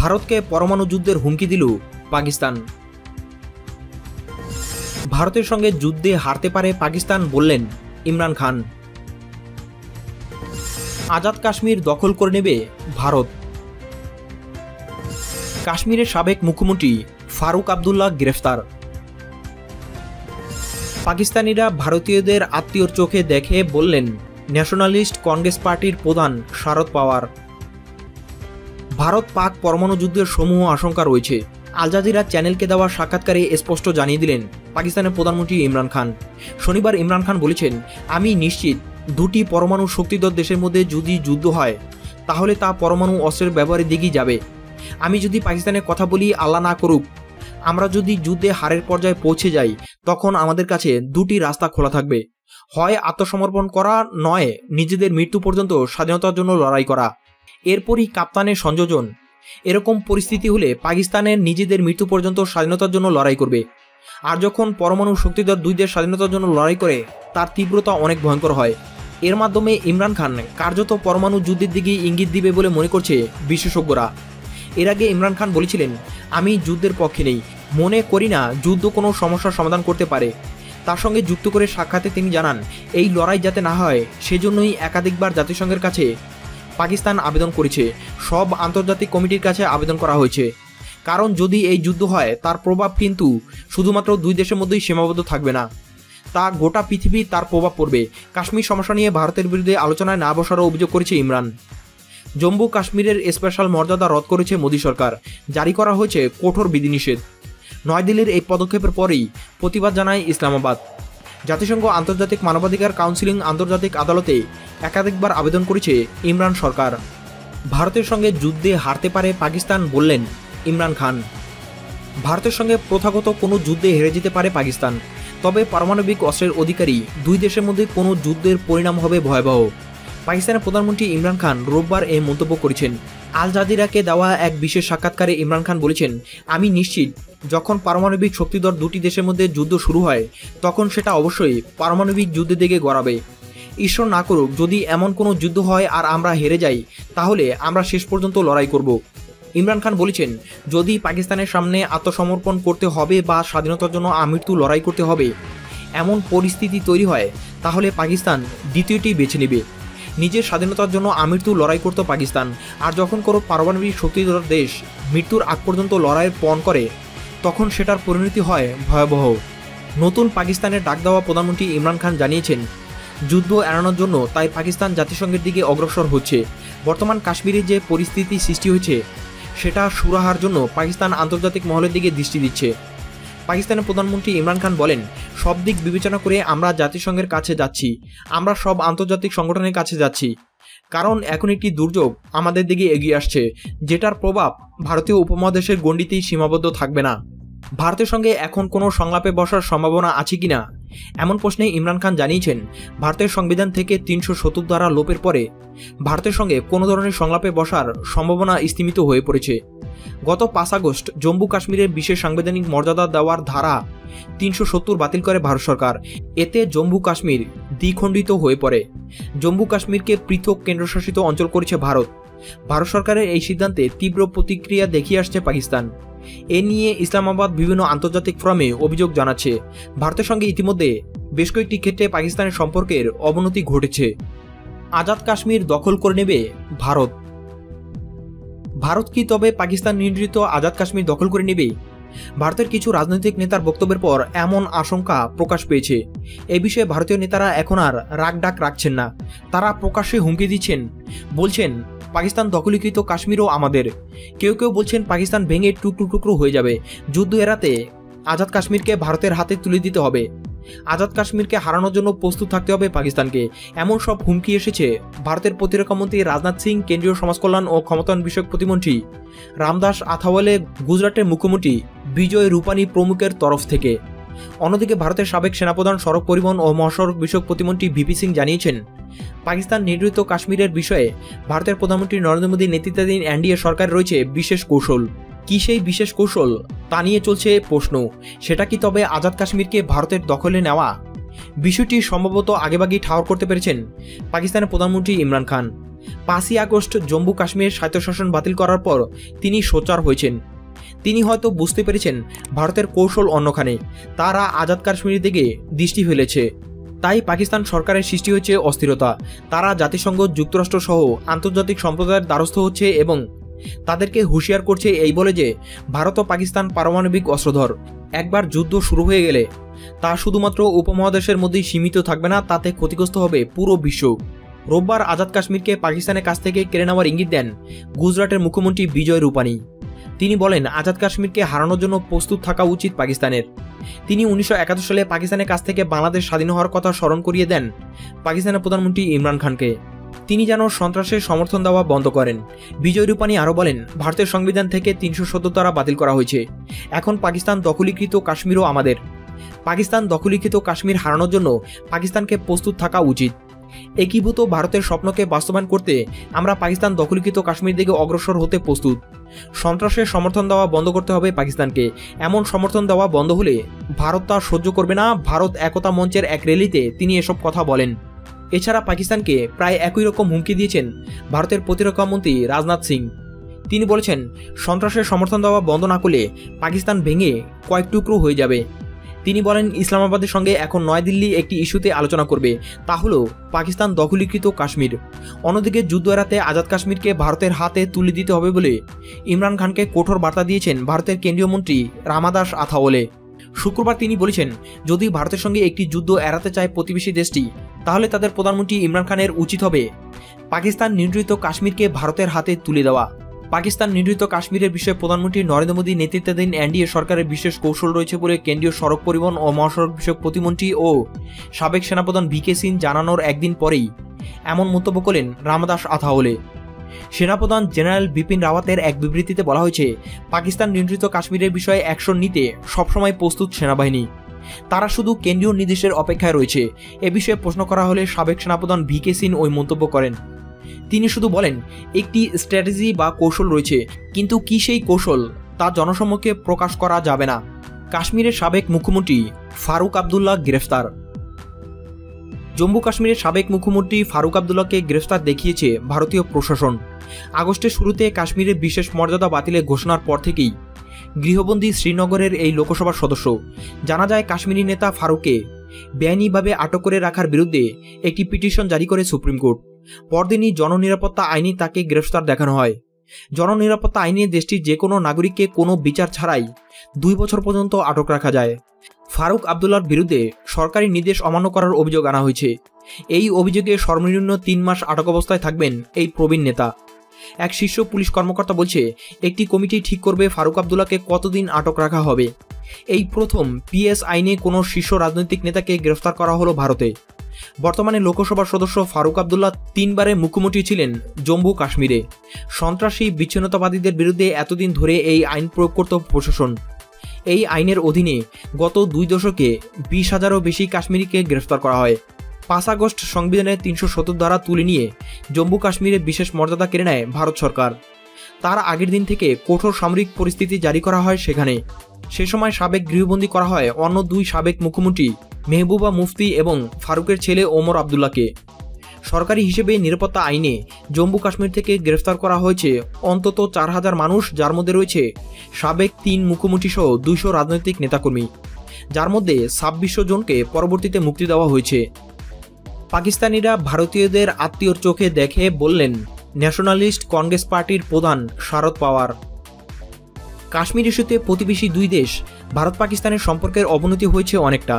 ভারতকে পরমাণু যুদ্ধের হুমকি দিল পাকিস্তান। ভারতের সঙ্গে যুদ্ধে হারতে পারে পাকিস্তান বললেন ইমরান খান। আজাদ কাশ্মীর দখল করে নেবে ভারত। কাশ্মীরের সাবেক মুখ্যমন্ত্রী ফারুক আবদুল্লাহ গ্রেফতার। পাকিস্তানিরা ভারতীয়দের আত্মীয়র চোখে দেখে বললেন, ন্যাশনালিস্ট কংগ্রেস পার্টির প্রধান শারদ পাওয়ার। ভারত পাক পরমাণু যুদ্ধের সমূহ আশঙ্কা রয়েছে। আল জাজিরা চ্যানেলকে দেওয়া সাক্ষাৎকারে স্পষ্ট জানিয়ে দিলেন পাকিস্তানের প্রধানমন্ত্রী ইমরান খান। শনিবার ইমরান খান বলেছেন, আমি নিশ্চিত, দুটি পরমাণু শক্তিধর দেশের মধ্যে যদি যুদ্ধ হয়, তাহলে তা পরমাণু অস্ত্রের ব্যবহারের দিকেই যাবে। আমি যদি পাকিস্তানের কথা বলি, আল্লাহ না করুক, আমরা যদি যুদ্ধে হারের পর্যায়ে পৌঁছে যাই, তখন আমাদের কাছে দুটি রাস্তা খোলা থাকবে। হয় আত্মসমর্পণ করা, নয় নিজেদের মৃত্যু পর্যন্ত স্বাধীনতার জন্য লড়াই করা। এরপরই কাপ্তানের সংযোজন। এরকম পরিস্থিতি হলে পাকিস্তানের নিজেদের মৃত্যু পর্যন্ত স্বাধীনতার জন্য লড়াই করবে। আর যখন পরমাণু শক্তিধর দুই দেশ স্বাধীনতার জন্য লড়াই করে, তার তীব্রতা অনেক ভয়ঙ্কর হয়। এর মাধ্যমে ইমরান খান কার্যত পরমাণু যুদ্ধের দিকে ইঙ্গিত দিবে বলে মনে করছে বিশেষজ্ঞরা। এর আগে ইমরান খান বলেছিলেন, আমি যুদ্ধের পক্ষে নেই। মনে করি না যুদ্ধ কোনো সমস্যার সমাধান করতে পারে। তার সঙ্গে যুক্ত করে সাক্ষাতে তিনি জানান, এই লড়াই যাতে না হয়, সেজন্যই একাধিকবার জাতিসংঘের কাছে পাকিস্তান আবেদন করেছে। সব আন্তর্জাতিক কমিটির কাছে আবেদন করা হয়েছে। কারণ যদি এই যুদ্ধ হয়, তার প্রভাব কিন্তু শুধুমাত্র দুই দেশের মধ্যেই সীমাবদ্ধ থাকবে না। তা গোটা পৃথিবী তার প্রভাব পড়বে। কাশ্মীর সমস্যা নিয়ে ভারতের বিরুদ্ধে আলোচনায় না বসারও অভিযোগ করেছে ইমরান। জম্মু কাশ্মীরের স্পেশাল মর্যাদা রদ করেছে মোদী সরকার। জারি করা হয়েছে কঠোর বিধিনিষেধ। নয়াদিল্লির এই পদক্ষেপের পরেই প্রতিবাদ জানায় ইসলামাবাদ। জাতিসংঘ আন্তর্জাতিক মানবাধিকার কাউন্সিলিং আন্তর্জাতিক আদালতে একাধিকবার আবেদন করেছে ইমরান সরকার। ভারতের সঙ্গে যুদ্ধে হারতে পারে পাকিস্তান বললেন ইমরান খান। ভারতের সঙ্গে প্রথাগত কোনো যুদ্ধে হেরে যেতে পারে পাকিস্তান। তবে পারমাণবিক অস্ত্রের অধিকারী দুই দেশের মধ্যে কোনো যুদ্ধের পরিণাম হবে ভয়াবহ। পাকিস্তানের প্রধানমন্ত্রী ইমরান খান রোববার এই মন্তব্য করেছেন। আল জাদিরাকে দেওয়া এক বিশেষ সাক্ষাৎকারে ইমরান খান বলেছেন, আমি নিশ্চিত, যখন পারমাণবিক শক্তিধর দুটি দেশের মধ্যে যুদ্ধ শুরু হয়, তখন সেটা অবশ্যই পারমাণবিক যুদ্ধের দিকে গড়াবে। ঈশ্বর না করুক, যদি এমন কোনো যুদ্ধ হয় আর আমরা হেরে যাই, তাহলে আমরা শেষ পর্যন্ত লড়াই করব। ইমরান খান বলেছেন, যদি পাকিস্তানের সামনে আত্মসমর্পণ করতে হবে বা স্বাধীনতার জন্য আমৃত্যু লড়াই করতে হবে, এমন পরিস্থিতি তৈরি হয়, তাহলে পাকিস্তান দ্বিতীয়টি বেছে নেবে। নিজের স্বাধীনতার জন্য আমৃত্যু লড়াই করত পাকিস্তান। আর যখন কোনো পারমাণবিক শক্তিধর দেশ মৃত্যুর আগ পর্যন্ত লড়াইয়ের পণ করে, তখন সেটার পরিণতি হয় ভয়াবহ। নতুন পাকিস্তানের ডাক দেওয়া প্রধানমন্ত্রী ইমরান খান জানিয়েছেন, যুদ্ধ এড়ানোর জন্য তাই পাকিস্তান জাতিসংঘের দিকে অগ্রসর হচ্ছে। বর্তমান কাশ্মীরে যে পরিস্থিতি সৃষ্টি হয়েছে, সেটা সুরাহার জন্য পাকিস্তান আন্তর্জাতিক মহলের দিকে দৃষ্টি দিচ্ছে। পাকিস্তানের প্রধানমন্ত্রী ইমরান খান বলেন, সব দিক বিবেচনা করে আমরা জাতিসংঘের কাছে যাচ্ছি। আমরা সব আন্তর্জাতিক সংগঠনের কাছে যাচ্ছি। কারণ এখন একটি দুর্যোগ আমাদের দিকে এগিয়ে আসছে, যেটার প্রভাব ভারতীয় উপমহাদেশের গণ্ডিতেই সীমাবদ্ধ থাকবে না। ভারতের সঙ্গে এখন কোনো সংলাপে বসার সম্ভাবনা আছে কিনা? এমন প্রশ্নে ইমরান খান জানিয়েছেন, ভারতের সংবিধান থেকে তিনশো সত্তর ধারা লোপের পরে ভারতের সঙ্গে কোনো ধরনের সংলাপে বসার সম্ভাবনা স্তীমিত হয়ে পড়েছে। গত পাঁচ আগস্ট জম্মু কাশ্মীরের বিশেষ সাংবিধানিক মর্যাদা দেওয়ার ধারা তিনশো সত্তর বাতিল করে ভারত সরকার। এতে জম্মু কাশ্মীর দ্বিখণ্ডিত হয়ে পড়ে। জম্মু কাশ্মীরকে পৃথক কেন্দ্রশাসিত অঞ্চল করেছে ভারত। ভারত সরকারের এই সিদ্ধান্তে তীব্র প্রতিক্রিয়া দেখিয়ে আসছে পাকিস্তান। এ নিয়ে ইসলামাবাদ বিভিন্ন আন্তর্জাতিক ফোরামে অভিযোগ জানাচ্ছে। ভারতের সঙ্গে ইতিমধ্যে বেশ কয়েকটি ক্ষেত্রে পাকিস্তানের সম্পর্কের অবনতি ঘটেছে। আজাদ কাশ্মীর দখল করে নেবে ভারত। ভারত কি তবে পাকিস্তান নিয়ন্ত্রিত আজাদ কাশ্মীর দখল করে নেবে? ভারতের কিছু রাজনৈতিক নেতার বক্তব্যের পর এমন আশঙ্কা প্রকাশ পেয়েছে। এ বিষয়ে ভারতীয় নেতারা এখন আর রাগ ডাক রাখছেন না। তারা প্রকাশ্যে হুমকি দিচ্ছেন। বলছেন, পাকিস্তান দখলীকৃত কাশ্মীরও আমাদের। কেউ কেউ বলছেন, পাকিস্তান ভেঙে টুকরো টুকরো হয়ে যাবে। যুদ্ধ এড়াতে আজাদ কাশ্মীরকে ভারতের হাতে তুলে দিতে হবে। আজাদ কাশ্মীরকে হারানোর জন্য প্রস্তুত থাকতে হবে পাকিস্তানকে। এমন সব হুমকি এসেছে ভারতের প্রতিরক্ষামন্ত্রী রাজনাথ সিং, কেন্দ্রীয় সমাজকল্যাণ ও ক্ষমতায়ন বিষয়ক প্রতিমন্ত্রী রামদাস আথাওয়ালে গুজরাটের মুখ্যমন্ত্রী বিজয় রূপানী প্রমুখের তরফ থেকে। অন্যদিকে ভারতের সাবেক সেনাপ্রধান সড়ক পরিবহন ও মহাসড়ক বিষয়ক প্রতিমন্ত্রী ভিপি সিং জানিয়েছেন, পাকিস্তান নির্ধারিত কাশ্মীরের বিষয়ে ভারতের প্রধানমন্ত্রী নরেন্দ্র মোদী নেতৃত্বাধীন এনডিএ সরকার রয়েছে বিশেষ কৌশল। কি সেই বিশেষ কৌশল তা নিয়ে চলছে প্রশ্ন। সেটা কি তবে আজাদ কাশ্মীরকে ভারতের দখলে নেওয়া? বিষয়টি সম্ভবত আগেভাগেই ঠাওর করতে পেরেছেন পাকিস্তানের প্রধানমন্ত্রী ইমরান খান। পাঁচই আগস্ট জম্মু কাশ্মীরের স্বায়ত্তশাসন বাতিল করার পর তিনি সোচ্চার হয়েছেন। তিনি হয়তো বুঝতে পেরেছেন ভারতের কৌশল অন্যখানে, তারা আজাদ কাশ্মীরের দিকে দৃষ্টি ফেলেছে। তাই পাকিস্তান সরকারের সৃষ্টি হয়েছে অস্থিরতা। তারা জাতিসংঘ যুক্তরাষ্ট্র সহ আন্তর্জাতিক সম্প্রদায়ের দ্বারস্থ হচ্ছে এবং তাদেরকে হুঁশিয়ার করছে এই বলে যে, ভারত ও পাকিস্তান পারমাণবিক অস্ত্রধর। একবার যুদ্ধ শুরু হয়ে গেলে তা শুধুমাত্র উপমহাদেশের মধ্যেই সীমিত থাকবে না, তাতে ক্ষতিগ্রস্ত হবে পুরো বিশ্ব। রোববার আজাদ কাশ্মীরকে পাকিস্তানের কাছ থেকে কেড়ে নেওয়ার ইঙ্গিত দেন গুজরাটের মুখ্যমন্ত্রী বিজয় রূপানী। তিনি বলেন, আজাদ কাশ্মীরকে হারানোর জন্য প্রস্তুত থাকা উচিত পাকিস্তানের। তিনি উনিশশো একাত্তর সালে পাকিস্তানের কাছ থেকে বাংলাদেশ স্বাধীন হওয়ার কথা স্মরণ করিয়ে দেন পাকিস্তানের প্রধানমন্ত্রী ইমরান খানকে। তিনি যেন সন্ত্রাসের সমর্থন দেওয়া বন্ধ করেন। বিজয় রূপানী আরও বলেন, ভারতের সংবিধান থেকে তিনশো সত্তর দ্বারা বাতিল করা হয়েছে। এখন পাকিস্তান দখলীকৃত কাশ্মীরও আমাদের। পাকিস্তান দখলীকৃত কাশ্মীর হারানোর জন্য পাকিস্তানকে প্রস্তুত থাকা উচিত। একীভূত ভারতের স্বপ্নকে বাস্তবায়ন করতে আমরা পাকিস্তান দখলীকৃত কাশ্মীর দিকে অগ্রসর হতে প্রস্তুত। সন্ত্রাসের সমর্থন দেওয়া বন্ধ করতে হবে পাকিস্তানকে। এমন সমর্থন দেওয়া বন্ধ হলে ভারত তা সহ্য করবে না। ভারত একতা মঞ্চের এক র্যালিতে তিনি এসব কথা বলেন। এছাড়া পাকিস্তানকে প্রায় একই রকম হুমকি দিয়েছেন ভারতের প্রতিরক্ষা মন্ত্রী রাজনাথ সিং। তিনি বলেছেন, সন্ত্রাসের সমর্থন দেওয়া বন্ধ না করলে পাকিস্তান ভেঙে কয়েক টুকরো হয়ে যাবে। তিনি বলেন, ইসলামাবাদের সঙ্গে এখন নয়াদিল্লি একটি ইস্যুতে আলোচনা করবে, তা হল পাকিস্তান দখলীকৃত কাশ্মীর। অন্যদিকে যুদ্ধ এড়াতে আজাদ কাশ্মীরকে ভারতের হাতে তুলে দিতে হবে বলে ইমরান খানকে কঠোর বার্তা দিয়েছেন ভারতের কেন্দ্রীয় মন্ত্রী রামাদাস আথাওলে। শুক্রবার তিনি বলেছেন, যদি ভারতের সঙ্গে একটি যুদ্ধ এড়াতে চায় প্রতিবেশী দেশটি, তাহলে তাদের প্রধানমন্ত্রী ইমরান খানের উচিত হবে পাকিস্তান নিয়ন্ত্রিত কাশ্মীরকে ভারতের হাতে তুলে দেওয়া। পাকিস্তান নিয়ন্ত্রিত কাশ্মীরের বিষয়ে প্রধানমন্ত্রী নরেন্দ্র মোদী নেতৃত্বাধীন এনডিএ সরকারের বিশেষ কৌশল রয়েছে বলে কেন্দ্রীয় সড়ক পরিবহন ও মহাসড়ক বিষয়ক প্রতিমন্ত্রী ও সাবেক সেনাপ্রধান ভি কে সিং জানানোর একদিন পরেই এমন মন্তব্য করলেন রামদাস আথাওলে। সেনাপ্রধান জেনারেল বিপিন রাওয়াতের এক বিবৃতিতে বলা হয়েছে, পাকিস্তান নিয়ন্ত্রিত কাশ্মীরের বিষয়ে অ্যাকশন নিতে সবসময় প্রস্তুত সেনাবাহিনী। তারা শুধু কেন্দ্রীয় নির্দেশের অপেক্ষায় রয়েছে। এ বিষয়ে প্রশ্ন করা হলে সাবেক সেনাপ্রধান ভি কে সিং ওই মন্তব্য করেন। তিনি শুধু বলেন, একটি স্ট্র্যাটেজি বা কৌশল রয়েছে, কিন্তু কি সেই কৌশল তা জনসম্মুখে প্রকাশ করা যাবে না। কাশ্মীরের সাবেক মুখ্যমন্ত্রী ফারুক আবদুল্লাহ গ্রেফতার। জম্মু কাশ্মীরের সাবেক মুখ্যমন্ত্রী ফারুক আবদুল্লাহকে গ্রেফতার দেখিয়েছে ভারতীয় প্রশাসন। আগস্টের শুরুতে কাশ্মীরের বিশেষ মর্যাদা বাতিলের ঘোষণার পর থেকেই গৃহবন্দী শ্রীনগরের এই লোকসভার সদস্য। জানা যায়, কাশ্মীরি নেতা ফারুককে বেআইনিভাবে আটক করে রাখার বিরুদ্ধে একটি পিটিশন জারি করে সুপ্রিম কোর্ট। পরদিনই জননিরাপত্তা আইনে তাকে গ্রেফতার দেখানো হয়। জননিরাপত্তা আইনে দেশটির যে কোনো নাগরিককে কোনো বিচার ছাড়াই দুই বছর পর্যন্ত আটক রাখা যায়। ফারুক আবদুল্লার বিরুদ্ধে সরকারি নির্দেশ অমান্য করার অভিযোগ আনা হয়েছে। এই অভিযোগে সর্বনিম্ন তিন মাস আটক অবস্থায় থাকবেন এই প্রবীণ নেতা। এক শীর্ষ পুলিশ কর্মকর্তা বলছে, একটি কমিটি ঠিক করবে ফারুক আবদুল্লাকে কতদিন আটক রাখা হবে। এই প্রথম পিএস আইনে কোনো শীর্ষ রাজনৈতিক নেতাকে গ্রেফতার করা হলো ভারতে। বর্তমানে লোকসভার সদস্য ফারুক আবদুল্লাহ তিনবারে মুখ্যমন্ত্রী ছিলেন জম্মু কাশ্মীরে। সন্ত্রাসী, বিচ্ছিন্নতাবাদীদের বিরুদ্ধে এতদিন ধরে এই আইন প্রয়োগ করত প্রশাসন। এই আইনের অধীনে গত দুই দশকে বিশ হাজারও বেশি কাশ্মীরিকে গ্রেফতার করা হয়। পাঁচ আগস্ট সংবিধানের তিনশো সত্তর ধারা তুলে নিয়ে জম্মু কাশ্মীরে বিশেষ মর্যাদা কেড়ে নেয় ভারত সরকার। তার আগের দিন থেকে কঠোর সামরিক পরিস্থিতি জারি করা হয় সেখানে। সে সময় সাবেক গৃহবন্দী করা হয় অন্য দুই সাবেক মুখ্যমন্ত্রী মেহবুবা মুফতি এবং ফারুকের ছেলে ওমর আবদুল্লাকে সরকারি হিসেবে নিরাপত্তা আইনে জম্মু কাশ্মীর থেকে গ্রেফতার করা হয়েছে অন্তত চার হাজার মানুষ, যার মধ্যে রয়েছে সাবেক তিন মুখ্যমন্ত্রী সহ দুইশো রাজনৈতিক নেতাকর্মী। যার মধ্যে ছাব্বিশশো জনকে পরবর্তীতে মুক্তি দেওয়া হয়েছে। পাকিস্তানিরা ভারতীয়দের আত্মীয়র চোখে দেখে বললেন, ন্যাশনালিস্ট কংগ্রেস পার্টির প্রধান শারদ পাওয়ার। কাশ্মীর ইস্যুতে প্রতিবেশী দুই দেশ ভারত পাকিস্তানের সম্পর্কের অবনতি হয়েছে অনেকটা।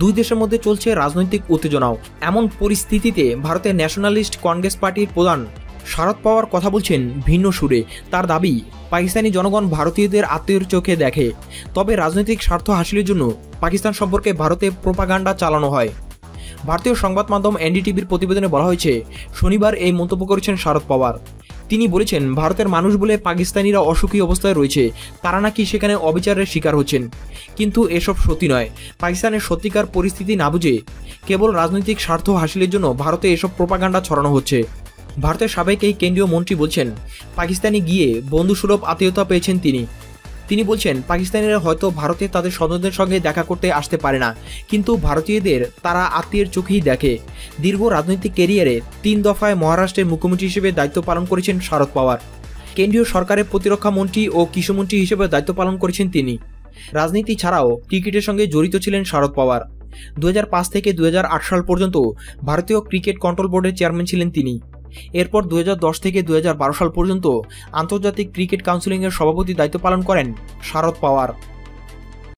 দুই দেশের মধ্যে চলছে রাজনৈতিক উত্তেজনাও। এমন পরিস্থিতিতে ভারতের ন্যাশনালিস্ট কংগ্রেস পার্টির প্রধান শারদ পাওয়ার কথা বলছেন ভিন্ন সুরে। তার দাবি, পাকিস্তানি জনগণ ভারতীয়দের আত্মীয়র চোখে দেখে। তবে রাজনৈতিক স্বার্থ হাসিলের জন্য পাকিস্তান সম্পর্কে ভারতে প্রোপাগান্ডা চালানো হয়। ভারতীয় সংবাদ মাধ্যম এনডিটিভির প্রতিবেদনে বলা হয়েছে, শনিবার এই মন্তব্য করেছেন শারদ পাওয়ার। তিনি বলেছেন, ভারতের মানুষ বলে পাকিস্তানিরা অসুখী অবস্থায় রয়েছে। তারা নাকি সেখানে অবিচারের শিকার হচ্ছেন। কিন্তু এসব সত্যি নয়। পাকিস্তানের সত্যিকার পরিস্থিতি না বুঝে কেবল রাজনৈতিক স্বার্থ হাসিলের জন্য ভারতে এসব প্রোপাগান্ডা ছড়ানো হচ্ছে। ভারতের সাবেক এই কেন্দ্রীয় মন্ত্রী বলছেন, পাকিস্তানি গিয়ে বন্ধুসুলভ আত্মীয়তা পেয়েছেন তিনি। তিনি বলছেন, পাকিস্তানিরা হয়তো ভারতে তাদের স্বজনদের সঙ্গে দেখা করতে আসতে পারে না, কিন্তু ভারতীয়দের তারা আত্মীয়ের চোখেই দেখে। দীর্ঘ রাজনৈতিক ক্যারিয়ারে তিন দফায় মহারাষ্ট্রের মুখ্যমন্ত্রী হিসেবে দায়িত্ব পালন করেছেন শারদ পাওয়ার। কেন্দ্রীয় সরকারের প্রতিরক্ষা মন্ত্রী ও কৃষিমন্ত্রী হিসেবে দায়িত্ব পালন করেছেন তিনি। রাজনীতি ছাড়াও ক্রিকেটের সঙ্গে জড়িত ছিলেন শারদ পাওয়ার। দুই হাজার পাঁচ থেকে দুই হাজার আট সাল পর্যন্ত ভারতীয় ক্রিকেট কন্ট্রোল বোর্ডের চেয়ারম্যান ছিলেন তিনি। এরপর দুই হাজার দশ থেকে দুহাজার বারো সাল পর্যন্ত আন্তর্জাতিক ক্রিকেট কাউন্সিলিংয়ের সভাপতি দায়িত্ব পালন করেন শারদ পাওয়ার।